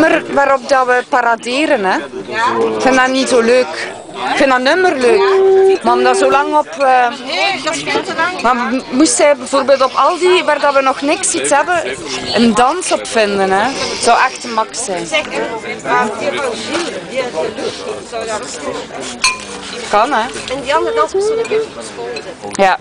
nummer waarop dat we paraderen. Hè. Ik vind dat niet zo leuk. Ik vind dat nummer leuk. Maar omdat zo lang op... eh, maar moest zij bijvoorbeeld op al die waar dat we nog niks iets hebben, een dans op vinden. Hè. Zou echt een max zijn. Kan hè. En die andere dans misschien heb school zetten. Ja.